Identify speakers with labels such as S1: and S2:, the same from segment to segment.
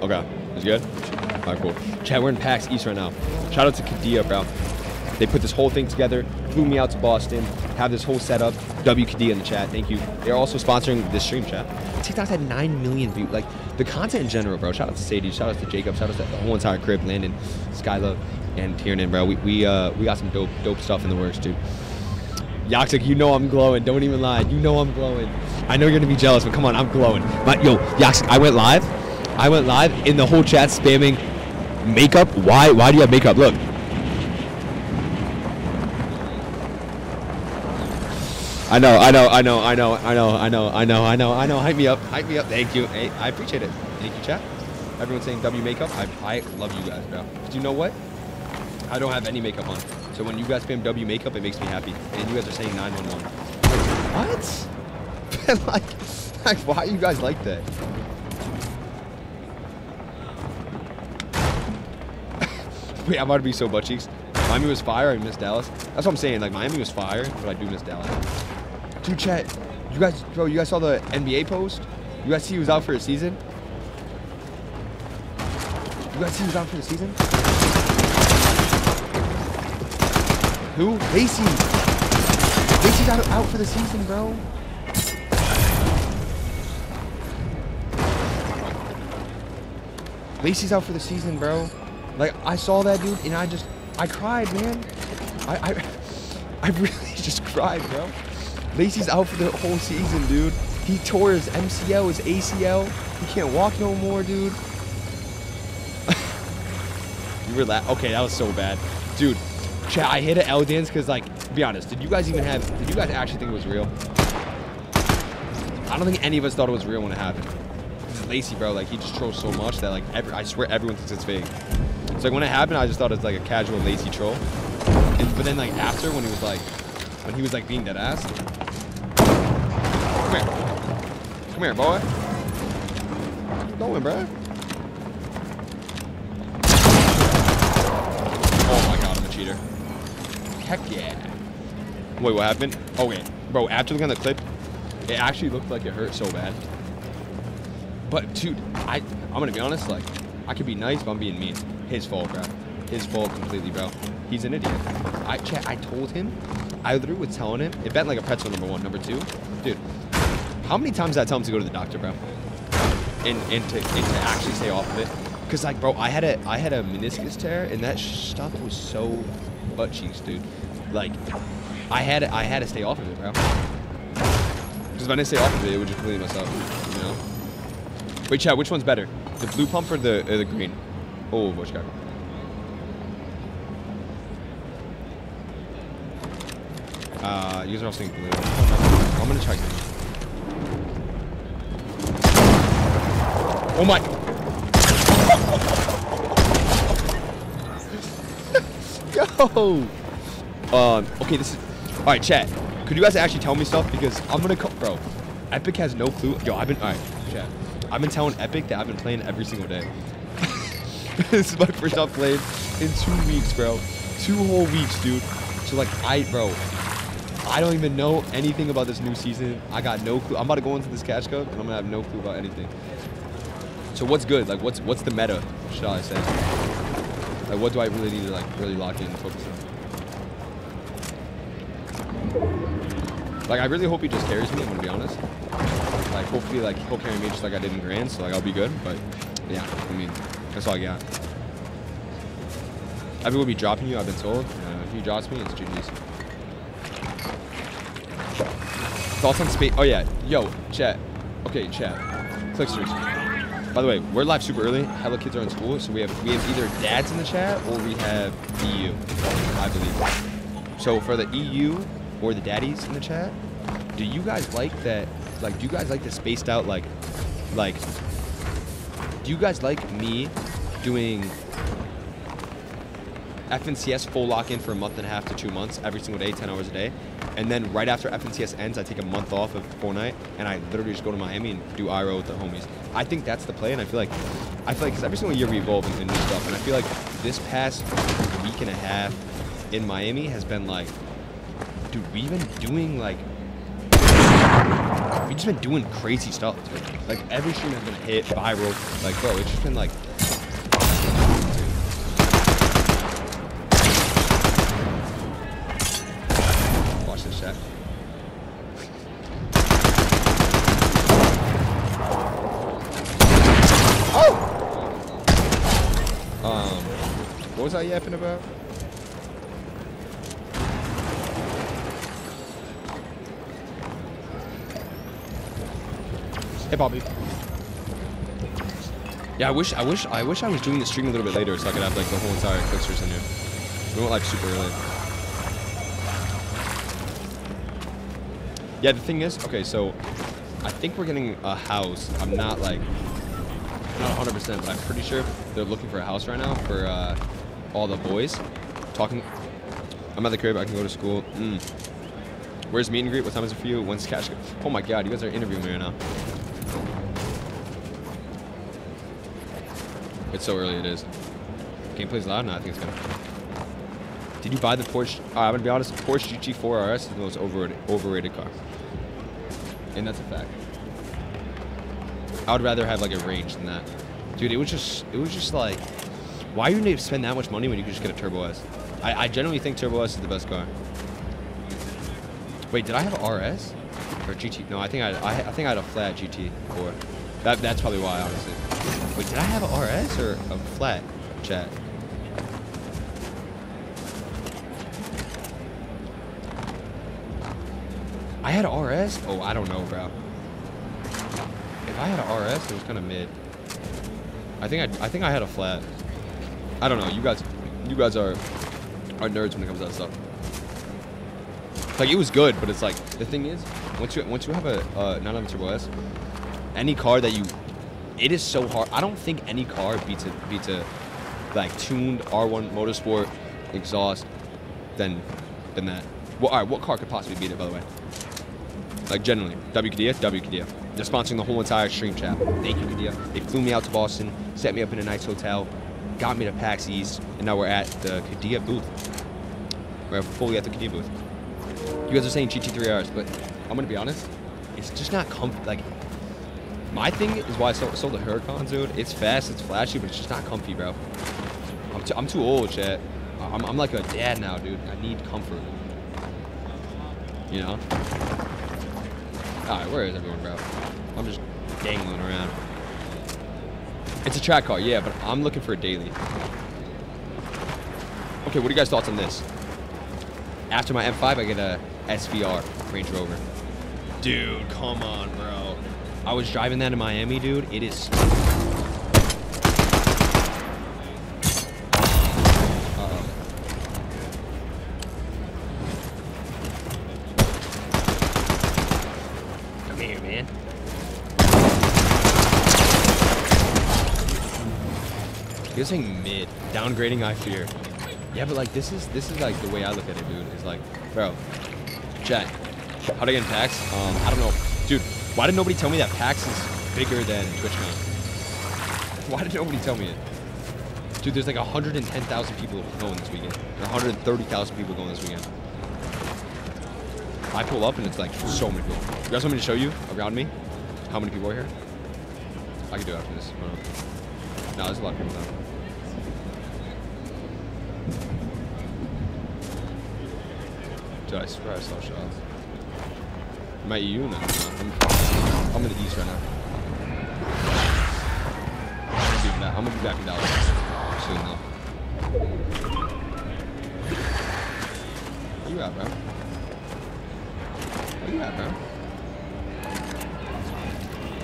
S1: Okay. It's good? All right, cool. Chad, we're in PAX East right now. Shout out to Kadia, bro. They put this whole thing together, flew me out to Boston, have this whole setup. WKD in the chat. Thank you. They're also sponsoring this stream chat. TikTok's had 9 million views. Like, the content in general, bro. Shout out to Sadie. Shout out to Jacob. Shout out to the whole entire crib. Landon, Skyla, and Tiernan, bro. We, we, uh, we got some dope, dope stuff in the works, dude. Yaxik, you know I'm glowing. Don't even lie. You know I'm glowing. I know you're gonna be jealous, but come on, I'm glowing. But yo, Yaxik, I went live. I went live in the whole chat spamming makeup. Why? Why do you have makeup? Look. I know, I know, I know, I know, I know, I know, I know, I know, I know. Hype me up, hype me up. Thank you. Hey, I appreciate it. Thank you, chat. Everyone's saying W makeup. I, I love you guys, bro. Do you know what? I don't have any makeup on. So when you guys spam W makeup, it makes me happy. And you guys are saying 911. What? like, like, why you guys like that? Wait, I'm about to be so butt cheeks. Miami was fire. I miss Dallas. That's what I'm saying. Like Miami was fire, but I do miss Dallas. Dude, chat. You guys, bro. You guys saw the NBA post? You guys see he was out for a season? You guys see he was out for the season? Who? Lacy. Lacy's out, out for the season, bro. Lacy's out for the season, bro. Like, I saw that dude, and I just, I cried, man. I, I, I really just cried, bro. Lacy's out for the whole season, dude. He tore his MCL, his ACL. He can't walk no more, dude. you were la- Okay, that was so bad. Dude, chat, I hit an L dance because, like, be honest, did you guys even have, did you guys actually think it was real? I don't think any of us thought it was real when it happened. Lacy, bro. Like, he just trolls so much that, like, every, I swear everyone thinks it's fake. So, like, when it happened, I just thought it was, like, a casual Lacy troll. And, but then, like, after, when he was, like, when he was, like, being dead ass. Come here. Come here, boy. Where you going, bro? Oh, my God, I'm a cheater. Heck yeah. Wait, what happened? Oh, wait. Bro, after looking at the clip, it actually looked like it hurt so bad. But, dude, I, I'm gonna be honest, like, I could be nice, but I'm being mean. His fault, bro. His fault completely, bro. He's an idiot. I, chat, I told him, I literally was telling him, it bent like a pretzel, number one. Number two, dude, how many times did I tell him to go to the doctor, bro? And, and, to, and to actually stay off of it? Because, like, bro, I had a I had a meniscus tear, and that stuff was so butt cheeks, dude. Like, I had I had to stay off of it, bro. Because if I didn't stay off of it, it would just mess up, you know? Wait, Chad, which one's better? The blue pump or the, the green? Oh, which guy? Uh, all saying blue. I'm gonna try green. Oh my! Yo! Um, okay, this is... Alright, chat. Could you guys actually tell me stuff? Because I'm gonna. Bro, Epic has no clue. Yo, I've been... Alright, chat. I've been telling Epic that I've been playing every single day. this is my first time playing in two weeks, bro. Two whole weeks, dude. So, like, I... Bro, I don't even know anything about this new season. I got no clue. I'm about to go into this cash cup, and I'm gonna have no clue about anything. So what's good? Like, what's what's the meta? Shall I say? Like, what do I really need to like really lock in and focus on? Like, I really hope he just carries me. I'm gonna be honest. Like, hopefully, like he'll carry me just like I did in Grand, so like I'll be good. But yeah, I mean, that's all I got. Everyone will be dropping you. I've been told. Uh, if he drops me, it's GG's. Thoughts on space? Oh yeah, yo, chat. Okay, chat. Clicksters. By the way, we're live super early. Hella kids are in school, so we have we have either dads in the chat or we have EU, I believe. So for the EU or the daddies in the chat, do you guys like that? Like, do you guys like the spaced out like, like? Do you guys like me doing FNCS full lock in for a month and a half to two months every single day, 10 hours a day. And then right after FNCS ends, I take a month off of Fortnite and I literally just go to Miami and do IRL with the homies. I think that's the play, and I feel like, I feel like, because every single year we evolve into new stuff, and I feel like this past week and a half in Miami has been like, dude, we've been doing like we just been doing crazy stuff, dude. Like every stream has been hit, viral. Like, bro, it's just been like. Watch this. Oh! Um, what was I yapping about? Hey, Bobby. Yeah, I wish, I wish, I wish I was doing the stream a little bit later so I could have like the whole entire clicksters in here. We went like super early. Yeah, the thing is, okay, so I think we're getting a house. I'm not like, not 100%, but I'm pretty sure they're looking for a house right now for uh, all the boys. Talking, I'm at the crib. I can go to school. Mm. Where's meet and greet? What time is it for you? When's cash? Oh my God, you guys are interviewing me right now. It's so early. It is. Gameplay's loud. No, I think it's gonna. Did you buy the Porsche? Uh, I'm gonna be honest. Porsche GT4 RS is the most overrated, overrated car, and that's a fact. I would rather have like a range than that, dude. It was just, it was just like, why you need to spend that much money when you could just get a Turbo S? I, I generally think Turbo S is the best car. Wait, did I have RS or GT? No, I think I, I, I think I had a flat GT4. That, that's probably why, honestly. Wait, did I have a RS or a flat chat? I had an RS? Oh, I don't know, bro. If I had an RS, it was kind of mid. I think I, I think I had a flat. I don't know. You guys, you guys are, are nerds when it comes to that stuff. Like it was good, but it's like the thing is, once you once you have a uh, 911 Turbo S, any car that you, it is so hard. I don't think any car beats a beats a like tuned R1 Motorsport exhaust than than that. Well, all right, what car could possibly beat it? By the way, like generally, WKDF, WKDF. They're sponsoring the whole entire stream chat. Thank you, Kadia. They flew me out to Boston, set me up in a nice hotel, got me to PAX East, and now we're at the Kadia booth. We're fully at the Kadia booth. You guys are saying GT3 RS, but I'm gonna be honest, it's just not comfy. Like, my thing is why I sold, sold the Huracan, dude. It's fast, it's flashy, but it's just not comfy, bro. I'm, too, I'm too old, chat. I'm, I'm like a dad now, dude. I need comfort. You know? Alright, where is everyone, bro? I'm just dangling around. It's a track car, yeah, but I'm looking for a daily. Okay, what are you guys' thoughts on this? After my M5, I get a SVR Range Rover. Dude, come on, bro. I was driving that in Miami, dude. It is. Come here, man. You're saying mid. Downgrading, I fear. Yeah, but like this is this is like the way I look at it, dude. It's like, bro, chat. How to get in PAX? Um, I don't know, dude. Why did nobody tell me that PAX is bigger than TwitchCon? Why did nobody tell me it? Dude, there's like 110,000 people going this weekend. Or 130,000 people going this weekend. I pull up and it's like so many people. You guys want me to show you around me how many people are here? I can do it after this. No, there's a lot of people though. Dude, I swear I saw shots. EU? No, no, I'm, I'm in the east right now. I'm gonna be back, I'm gonna be back in Dallas soon though. Where you at, bro? Where you at, bro?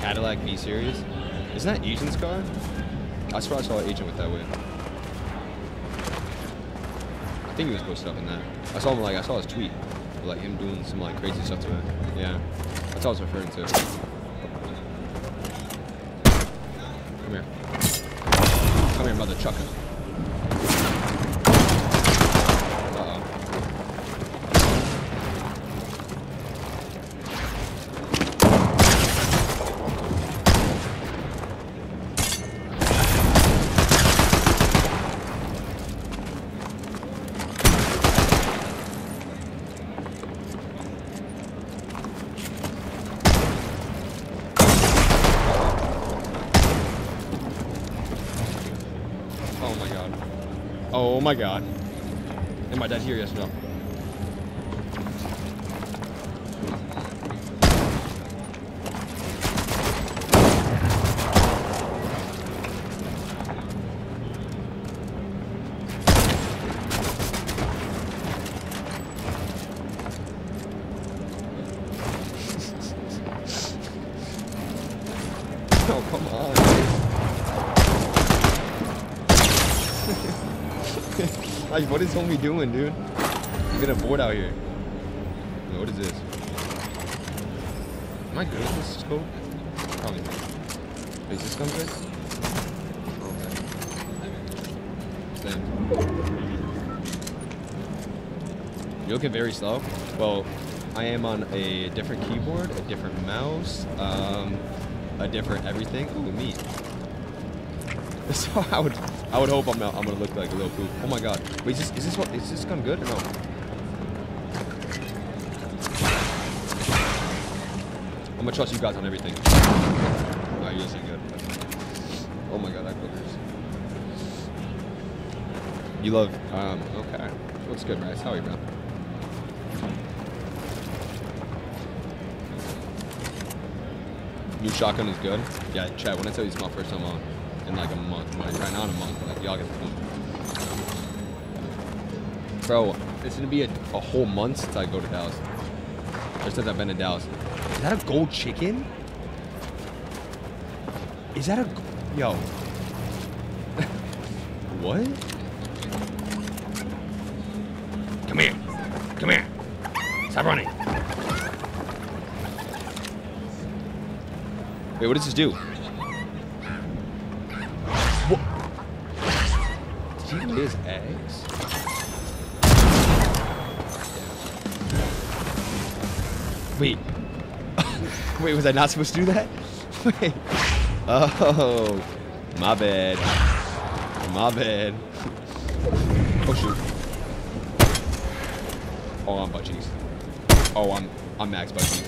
S1: Cadillac V Series? Isn't that Agent's car? I swear I saw an Agent with that whip. I think he was posted up in that. I saw him like I saw his tweet, like him doing some like crazy stuff to it. Yeah, that's what I was referring to. Come here. Come here, mother chucker. Uh oh. my god. Oh my god. Like, what is homie doing, dude? You getting bored out here. What is this? Am I good at this scope? Probably not. Is this gun good? Okay. Same. You looking very slow? Well, I am on a different keyboard, a different mouse, um, a different everything. Ooh, meat. So I would, I would hope I'm I'm gonna look like a little poop. Oh my god. Wait, is this, is this what, is this gun good or no? I'm gonna trust you guys on everything. Alright, you guys good. Oh my god, I cookers. You love, um, okay. What's good, Rice? How are you, bro? New shotgun is good. Yeah, Chad, when I tell you it's my first time on in like a month, like in a month, like y'all get the point. Bro, it's gonna be a, a whole month since I go to Dallas. Or since I've been to Dallas. Is that a gold chicken? Is that a... yo? what? Come here. Come here. Stop running. Wait, what does this do? His eggs? Wait. Wait, was I not supposed to do that? Wait. Oh, my bad. My bad. Oh shoot. Oh, I'm butt cheeks. Oh, I'm I'm max butt cheeks.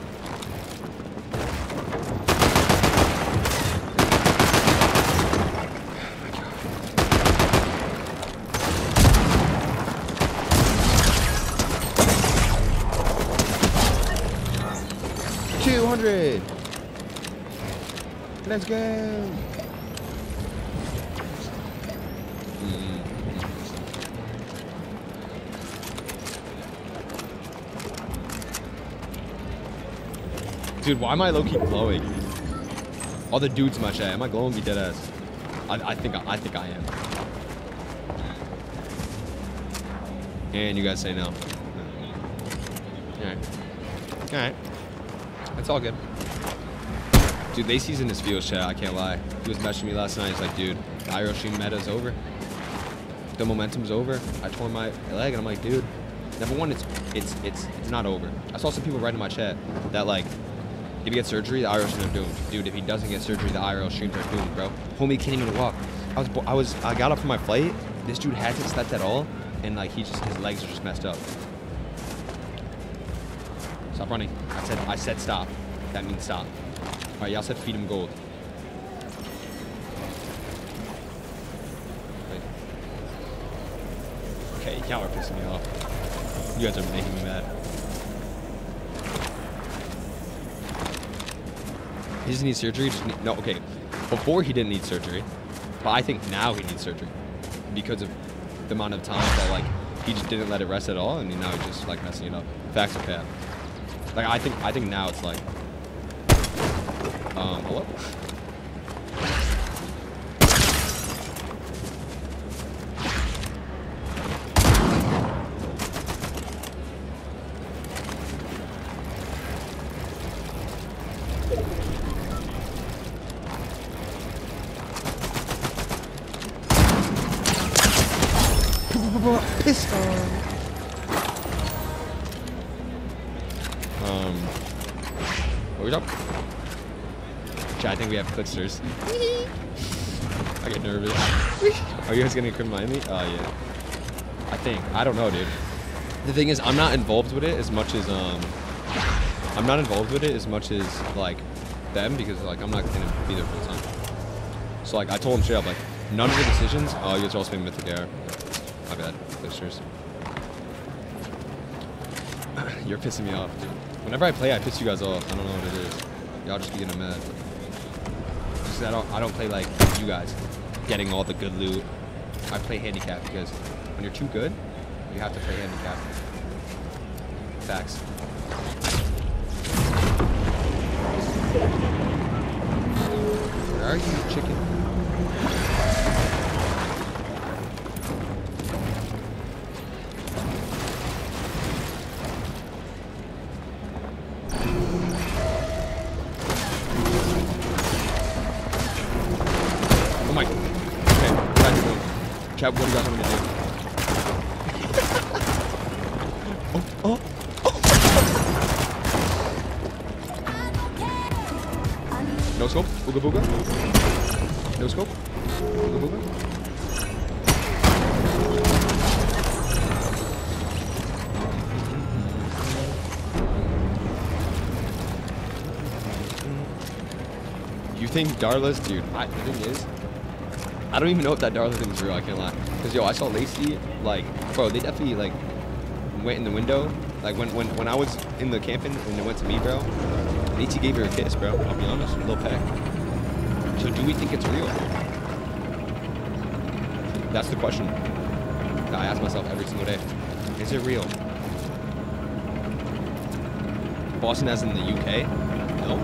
S1: Let's go. Dude, why am I low-key glowing? All the dudes my chat, am I glowing? Be dead ass. I, I think I think I am. And you guys say no. Alright. Alright. It's all good. Dude, they season this field chat, I can't lie. He was messaging me last night, he's like, dude, the IRL stream meta's over. The momentum's over. I tore my leg and I'm like, dude, number one, it's it's it's it's not over. I saw some people write in my chat that like if he gets surgery, the IRL streams are doomed. Dude, if he doesn't get surgery, the IRL streams are doomed, bro. Homie can't even walk. I was, I was, I got up from my flight. This dude hasn't slept at all, and like he just, his legs are just messed up. Stop running. I said, I said stop. That means stop. All right, y'all said feed him gold. Wait. Okay, y'all are pissing me off. You guys are making me mad. He doesn't need surgery. Just need, no, okay. Before he didn't need surgery, but I think now he needs surgery because of the amount of time that like he just didn't let it rest at all, and now he's just like messing it up. Facts or cap? Like I think I think now it's like um hello? Pistol. Um, what we up? I think we have clicksters. I get nervous. Are you guys gonna remind me? Oh yeah. I think. I don't know, dude. The thing is, I'm not involved with it as much as um. I'm not involved with it as much as like them because like I'm not gonna be there full time. So like I told him straight up like none of the decisions. Oh, you guys are all playing Mythic Air. My bad, clicksters. You're pissing me off, dude. Whenever I play, I piss you guys off. I don't know what it is. Y'all just be getting mad. Just I don't, I don't play like you guys, getting all the good loot. I play handicap because when you're too good, you have to play handicap. Facts. Where are you, chicken? Scope? Booga booga? No scope? Booga? You think Darla's, dude? I, the thing is, I don't even know if that Darla thing is real. I can't lie. Cause yo, I saw Lacy, like, bro, they definitely like went in the window. Like when when when I was in the camping and they went to me, bro. Lacy gave her a kiss, bro. I'll be honest, a little peck. So do we think it's real? That's the question that I ask myself every single day. Is it real? Boston as in the UK? No.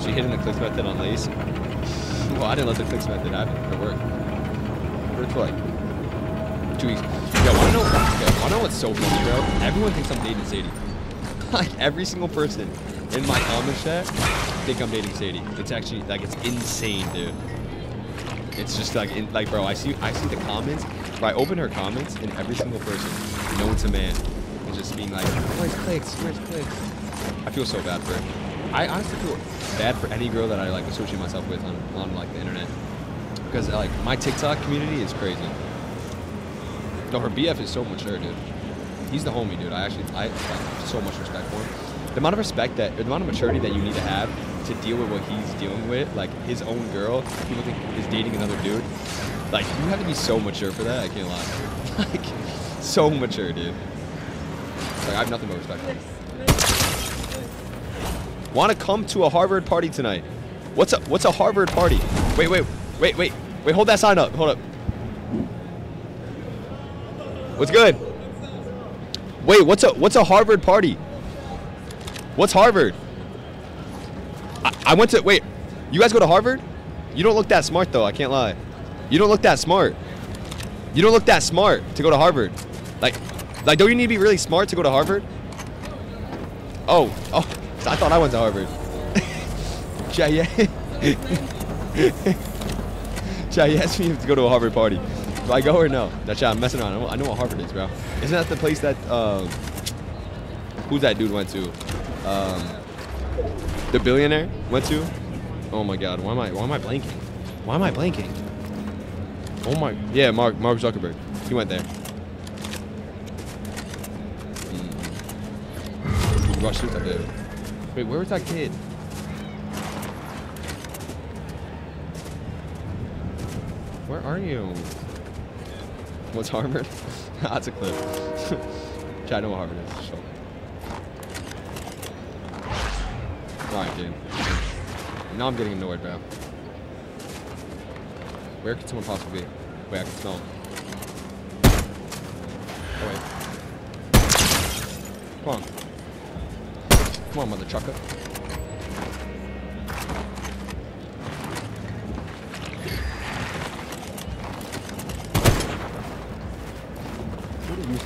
S1: She hit in the Clix method on Lace. well, I didn't let the Clix method happen. It worked. It worked for like two weeks. Yo, wanna know, yo, wanna know what's so funny, bro? Everyone thinks I'm dating Sadie. Like every single person in my comment chat think I'm dating Sadie. It's actually like it's insane, dude. It's just like in, like bro, I see I see the comments. Bro, I open her comments and every single person knows it's a man is just being like, where's Clix? Where's Clix? I feel so bad for her. I honestly feel bad for any girl that I like associate myself with on, on like the internet. Because like my TikTok community is crazy. No, her BF is so mature, dude. He's the homie, dude. I actually I have so much respect for him. The amount of respect that the amount of maturity that you need to have to deal with what he's dealing with, like his own girl, people think is dating another dude. Like you have to be so mature for that. I can't lie. like so mature, dude. Like I have nothing but respect for him. Want to come to a Harvard party tonight? What's a what's a Harvard party? Wait, wait, wait, wait, wait. Hold that sign up. Hold up. What's good? Wait, what's a what's a Harvard party? What's Harvard? I, I went to wait. You guys go to Harvard? You don't look that smart though. I can't lie. You don't look that smart. You don't look that smart to go to Harvard. Like, like, don't you need to be really smart to go to Harvard? Oh, oh. I thought I went to Harvard. Chad, you asked me to go to a Harvard party. Do I go or no? That Chad, I'm messing around. I know, what Harvard is, bro. Isn't that the place that, um, who's that dude went to? Um, the billionaire went to? Oh my God, why am I, why am I blanking? Why am I blanking? Oh my, yeah, Mark, Mark Zuckerberg. He went there. Mm. Rush that dude. Wait, where was that kid? Where are you? What's Harvard? That's a clip. Chat, I know what Harvard is. So. Alright, dude. Now I'm getting annoyed, bro. Where could someone possibly be? Wait, I can smell him. Oh, wait. Come on. Come on, mother trucker.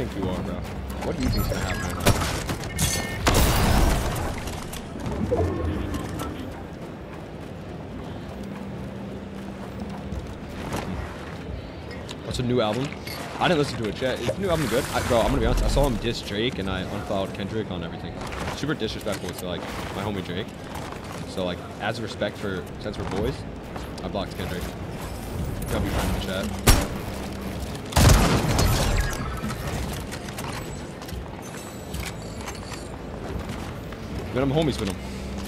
S1: Think you are, bro? What do you think's gonna happen? What's a new album? I didn't listen to it yet. Is the new album good? I, bro, I'm gonna be honest. I saw him diss Drake, and I unfollowed Kendrick on everything. Super disrespectful to like my homie Drake. So like, as a respect for since we're boys, I blocked Kendrick. Be fine in the chat. But I'm homies with him.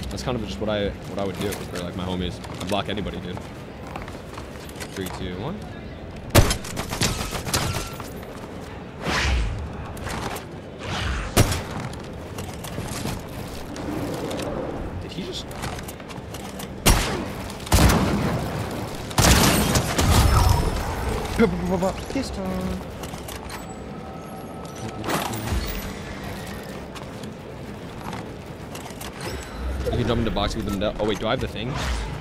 S1: That's kind of just what I what I would do for like my homies. I block anybody, dude. Three, two, one. Did he just? Pistol. You can jump into boxing with them. Now. Oh wait, do I have the thing?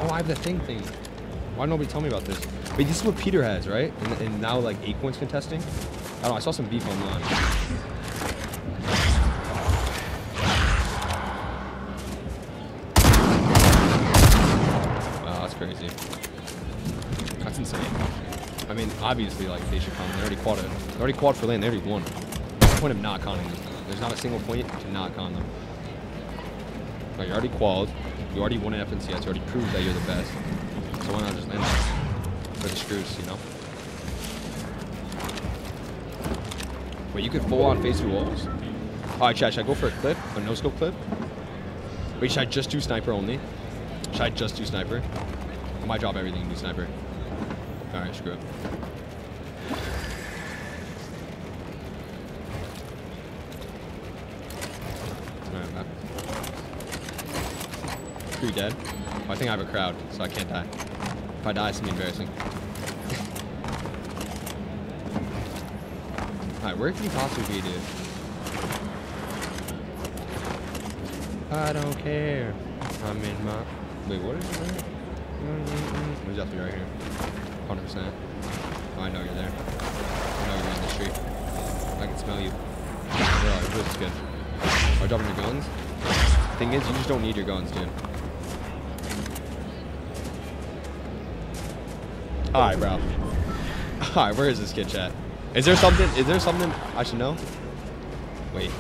S1: Oh, I have the thing thing. Why nobody tell me about this? Wait, this is what Peter has, right? And, and now like Acorn's contesting. I don't know. I saw some beef online. Wow, that's crazy. That's insane. I mean, obviously, like they should come. They already quad it. They already quad for lane. They already won. What's the point of not conning them? There's not a single point to not con them. Like, you already qualled. You already won an FNCS. You already proved that you're the best. So why not just land for the screws, you know? Wait, you could full on face through walls? Alright, chat, should I go for a clip? A no scope clip? Wait, should I just do sniper only? Should I just do sniper? I might drop everything and do sniper. Alright, screw it. Alright, map. Three dead. Oh, I think I have a crowd, so I can't die. If I die, it's gonna be embarrassing. Alright, where can you possibly be, dude? I don't care. I'm in my. Wait, what is it? There's definitely right here. 100%. Oh, I know you're there. I know you're in the street. I can smell you. It feels good. Are you dropping your guns? Thing is, you just don't need your guns, dude. Alright, bro. Alright, where is this kid chat? Is there something is there something I should know? Wait.